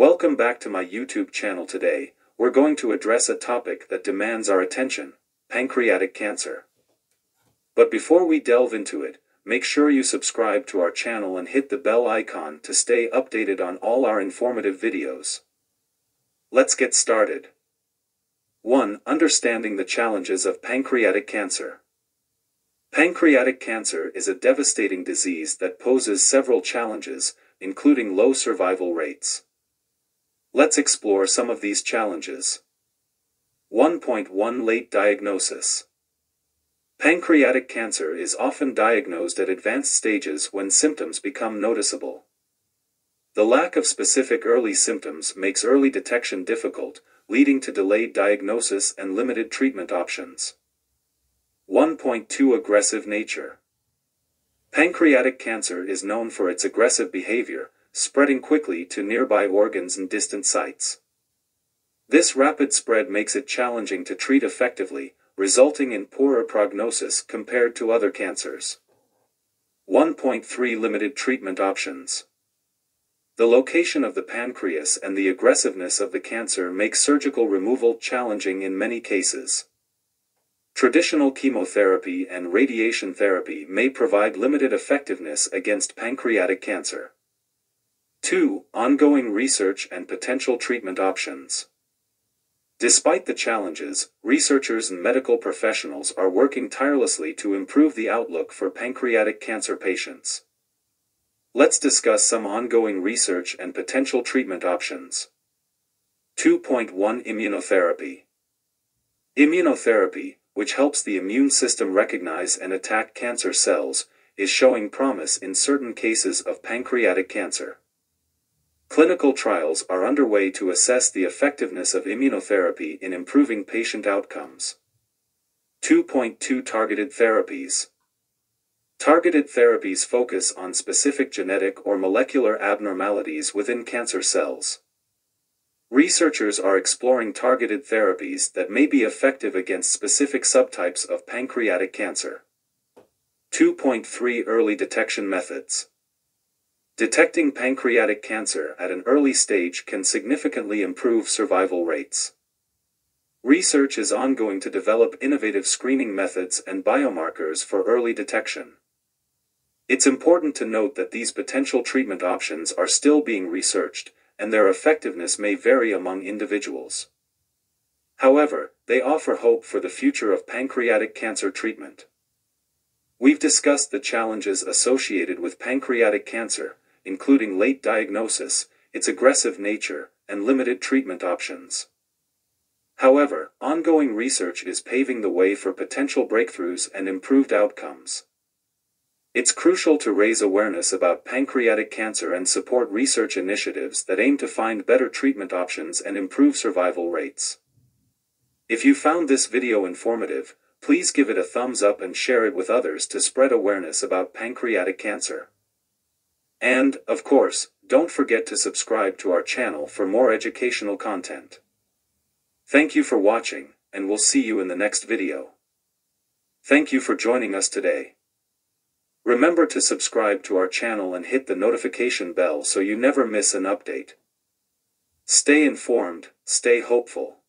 Welcome back to my YouTube channel today, we're going to address a topic that demands our attention, pancreatic cancer. But before we delve into it, make sure you subscribe to our channel and hit the bell icon to stay updated on all our informative videos. Let's get started. 1. Understanding the challenges of pancreatic cancer. Pancreatic cancer is a devastating disease that poses several challenges, including low survival rates. Let's explore some of these challenges. 1.1 Late diagnosis. Pancreatic cancer is often diagnosed at advanced stages when symptoms become noticeable. The lack of specific early symptoms makes early detection difficult, leading to delayed diagnosis and limited treatment options. 1.2 Aggressive nature. Pancreatic cancer is known for its aggressive behavior, spreading quickly to nearby organs and distant sites. This rapid spread makes it challenging to treat effectively, resulting in poorer prognosis compared to other cancers. 1.3 Limited treatment options. The location of the pancreas and the aggressiveness of the cancer make surgical removal challenging in many cases. Traditional chemotherapy and radiation therapy may provide limited effectiveness against pancreatic cancer. 2. Ongoing research and potential treatment options. Despite the challenges, researchers and medical professionals are working tirelessly to improve the outlook for pancreatic cancer patients. Let's discuss some ongoing research and potential treatment options. 2.1 Immunotherapy Immunotherapy, which helps the immune system recognize and attack cancer cells, is showing promise in certain cases of pancreatic cancer. Clinical trials are underway to assess the effectiveness of immunotherapy in improving patient outcomes. 2.2 Targeted Therapies Targeted therapies focus on specific genetic or molecular abnormalities within cancer cells. Researchers are exploring targeted therapies that may be effective against specific subtypes of pancreatic cancer. 2.3 Early Detection Methods Detecting pancreatic cancer at an early stage can significantly improve survival rates. Research is ongoing to develop innovative screening methods and biomarkers for early detection. It's important to note that these potential treatment options are still being researched, and their effectiveness may vary among individuals. However, they offer hope for the future of pancreatic cancer treatment. We've discussed the challenges associated with pancreatic cancer, including late diagnosis, its aggressive nature, and limited treatment options. However, ongoing research is paving the way for potential breakthroughs and improved outcomes. It's crucial to raise awareness about pancreatic cancer and support research initiatives that aim to find better treatment options and improve survival rates. If you found this video informative, please give it a thumbs up and share it with others to spread awareness about pancreatic cancer. And, of course, don't forget to subscribe to our channel for more educational content. Thank you for watching, and we'll see you in the next video. Thank you for joining us today. Remember to subscribe to our channel and hit the notification bell so you never miss an update. Stay informed, stay hopeful.